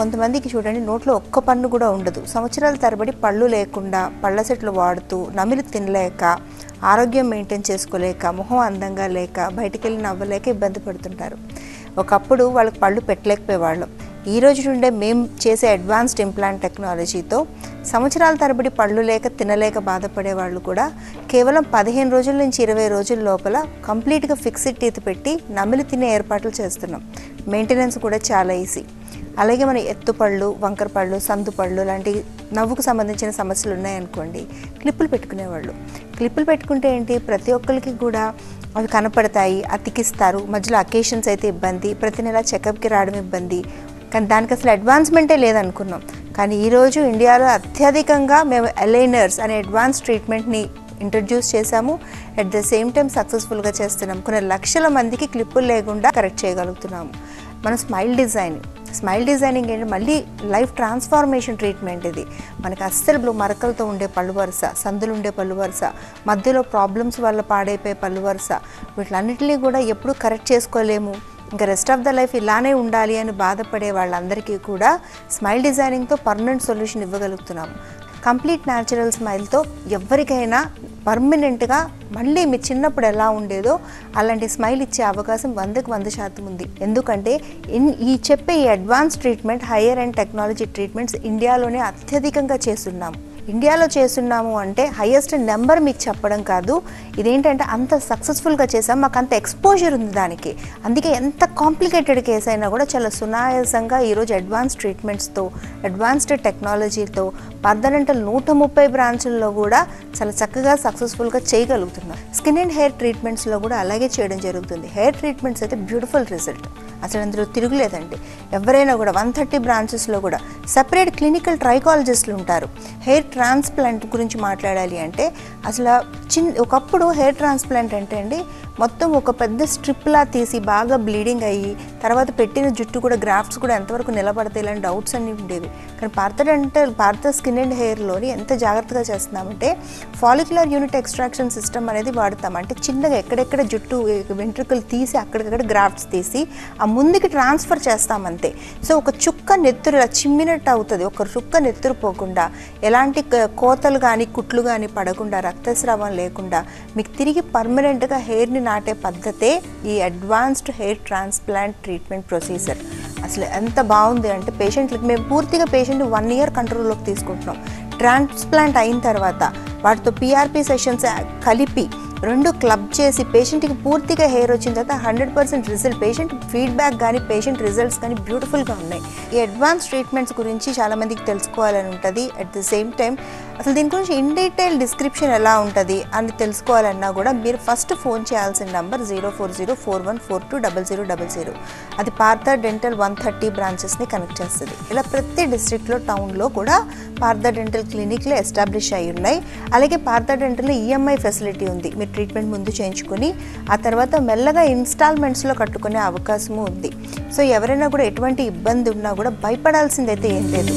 కొంతమందికి చూడండి నోట్లో ఒక్క పన్ను కూడా ఉండదు. సంవత్సరాల తరబడి పళ్ళు లేకుండా పళ్ళ సెట్లు వాడుతూ నమిలి తినలేక ఆరోగ్యం మెయింటైన్ చేసుకోలేక ముఖం అందంగా లేక బయటికి వెళ్ళి నవ్వలేక ఇబ్బంది పడుతుంటారు. ఒకప్పుడు వాళ్ళకి పళ్ళు పెట్టలేకపోయేవాళ్ళు. ఈ రోజు నుండే మేము చేసే అడ్వాన్స్డ్ ఇంప్లాంట్ టెక్నాలజీతో సంవత్సరాల తరబడి పళ్ళు లేక తినలేక బాధపడే వాళ్ళు కూడా కేవలం పదిహేను రోజుల నుంచి ఇరవై రోజుల లోపల కంప్లీట్గా ఫిక్స్డ్ టీత్ పెట్టి నమిలి తినే ఏర్పాట్లు చేస్తున్నాం. మెయింటెనెన్స్ కూడా చాలా ఈజీ. అలాగే మన ఎత్తుపళ్ళు వంకర పళ్ళు సందుపళ్ళు లాంటి నవ్వుకు సంబంధించిన సమస్యలు ఉన్నాయనుకోండి క్లిప్పులు పెట్టుకునేవాళ్ళు. క్లిప్పులు పెట్టుకుంటే ఏంటి? ప్రతి ఒక్కరికి కూడా అవి కనపడతాయి అతికిస్తారు. మధ్యలో అకేషన్స్ అయితే ఇబ్బంది ప్రతి నెల చెకప్కి రావడం ఇబ్బంది. కానీ దానికి అసలు అడ్వాన్స్మెంటే లేదనుకున్నాం. కానీ ఈరోజు ఇండియాలో అత్యధికంగా మేము ఎలైనర్స్ అనే అడ్వాన్స్ ట్రీట్మెంట్ని ఇంట్రడ్యూస్ చేశాము. అట్ ద సేమ్ టైం సక్సెస్ఫుల్గా చేస్తున్నాం. కొన్ని లక్షల మందికి క్లిప్పులు లేకుండా కరెక్ట్ చేయగలుగుతున్నాము. మన స్మైల్ డిజైన్ స్మైల్ డిజైనింగ్ ఏంటి? మళ్ళీ లైఫ్ ట్రాన్స్ఫార్మేషన్ ట్రీట్మెంట్ ఇది. మనకి అస్సలు బ్లూ మరకలతో ఉండే పళ్ళు వరుస సందులు ఉండే పళ్ళు వరుస మధ్యలో ప్రాబ్లమ్స్ వల్ల పాడైపోయే పళ్ళు వరుస వీటిలన్నింటినీ కూడా ఎప్పుడు కరెక్ట్ చేసుకోలేము. ఇంకా రెస్ట్ ఆఫ్ ద లైఫ్ ఇలానే ఉండాలి అని బాధపడే వాళ్ళందరికీ కూడా స్మైల్ డిజైనింగ్తో పర్మనెంట్ సొల్యూషన్ ఇవ్వగలుగుతున్నాము. కంప్లీట్ న్యాచురల్ స్మైల్తో ఎవరికైనా పర్మనెంట్గా మళ్ళీ మీ చిన్నప్పుడు ఎలా ఉండేదో అలాంటి స్మైల్ ఇచ్చే అవకాశం వందకు వంద శాతం ఉంది. ఎందుకంటే ఇన్ ఈ చెప్పే ఈ advance treatment higher and technology treatments ఇండియాలోనే అత్యధికంగా చేస్తున్నాము ఇండియాలో చేస్తున్నాము అంటే హయ్యెస్ట్ నెంబర్ మీకు చెప్పడం కాదు. ఇదేంటంటే అంత సక్సెస్ఫుల్గా చేసాం. మాకు అంత ఎక్స్పోజర్ ఉంది దానికి. అందుకే ఎంత కాంప్లికేటెడ్ కేసు అయినా కూడా చాలా సునాయాసంగా ఈరోజు అడ్వాన్స్ ట్రీట్మెంట్స్తో అడ్వాన్స్డ్ టెక్నాలజీతో పర్దనంటే నూట ముప్పై బ్రాంచుల్లో కూడా చాలా చక్కగా సక్సెస్ఫుల్గా చేయగలుగుతున్నాం. స్కిన్ అండ్ హెయిర్ ట్రీట్మెంట్స్లో కూడా అలాగే చేయడం జరుగుతుంది. హెయిర్ ట్రీట్మెంట్స్ అయితే బ్యూటిఫుల్ రిజల్ట్ అసలు అందులో తిరుగులేదండి. ఎవరైనా కూడా వన్ థర్టీ బ్రాంచెస్లో కూడా సపరేట్ క్లినికల్ ట్రైకాలజిస్టులు ఉంటారు. హెయిర్ ట్రాన్స్ప్లాంట్ గురించి మాట్లాడాలి అంటే అసలు చిన్ ఒకప్పుడు హెయిర్ ట్రాన్స్ప్లాంట్ అంటే అండి మొత్తం ఒక పెద్ద స్ట్రిప్లా తీసి బాగా బ్లీడింగ్ అయ్యి తర్వాత పెట్టిన జుట్టు కూడా గ్రాఫ్ట్స్ కూడా ఎంతవరకు నిలబడతాయి ఇలాంటి డౌట్స్ అన్నీ ఉండేవి. కానీ పార్థ అంటే పార్థ స్కిన్ అండ్ హెయిర్లోని ఎంత జాగ్రత్తగా చేస్తున్నామంటే ఫాలిక్యులర్ యూనిట్ ఎక్స్ట్రాక్షన్ సిస్టమ్ అనేది వాడతాం. అంటే చిన్నగా ఎక్కడెక్కడ జుట్టు వెంట్రుకలు తీసి అక్కడికక్కడ గ్రాఫ్ట్స్ తీసి ఆ ముందుకి ట్రాన్స్ఫర్ చేస్తామంతే సో ఒక చుక్క నెత్తురు ఇలా చిమ్మినట్టు అవుతుంది. ఒక చుక్క నెత్తురు పోకుండా ఎలాంటి కోతలు కానీ కుట్లు కానీ పడకుండా రక్తస్రావం లేకుండా మీకు తిరిగి పర్మనెంట్గా హెయిర్ని నాటే పద్ధతే ఈ advanced hair transplant treatment procedure. అసలు ఎంత బాగుంది అంటే పేషెంట్లకి మేము పూర్తిగా పేషెంట్ వన్ ఇయర్ కంట్రోల్లోకి తీసుకుంటున్నాం. ట్రాన్స్ప్లాంట్ అయిన తర్వాత వాటితో పిఆర్పి సెషన్స్ కలిపి రెండు క్లబ్ చేసి పేషెంట్కి పూర్తిగా హెయిర్ వచ్చిన తర్వాత hundred percent result patient feedback కానీ పేషెంట్ రిజల్ట్స్ కానీ బ్యూటిఫుల్గా ఉన్నాయి. ఈ అడ్వాన్స్ ట్రీట్మెంట్స్ గురించి చాలామందికి తెలుసుకోవాలని ఉంటుంది. అట్ ద సేమ్ టైం అసలు దీని గురించి ఇన్ డీటెయిల్ డిస్క్రిప్షన్ ఎలా ఉంటుంది అని తెలుసుకోవాలన్నా కూడా మీరు ఫస్ట్ ఫోన్ చేయాల్సిన number zero four zero four one four two double zero double zero. అది పార్థ డెంటల్ వన్ థర్టీ బ్రాంచెస్ని కనెక్ట్ చేస్తుంది. ఇలా ప్రతి డిస్ట్రిక్ట్లో టౌన్లో కూడా పార్థ డెంటల్ క్లినిక్లు ఎస్టాబ్లిష్ అయి ఉన్నాయి. అలాగే పార్థ డెంటల్లో ఈఎంఐ ఫెసిలిటీ ఉంది. మీరు ట్రీట్మెంట్ ముందు చేయించుకొని ఆ తర్వాత మెల్లగా ఇన్స్టాల్మెంట్స్లో కట్టుకునే అవకాశము ఉంది. సో ఎవరైనా కూడా ఎటువంటి ఇబ్బంది ఉన్నా కూడా భయపడాల్సిందైతే ఏం లేదు.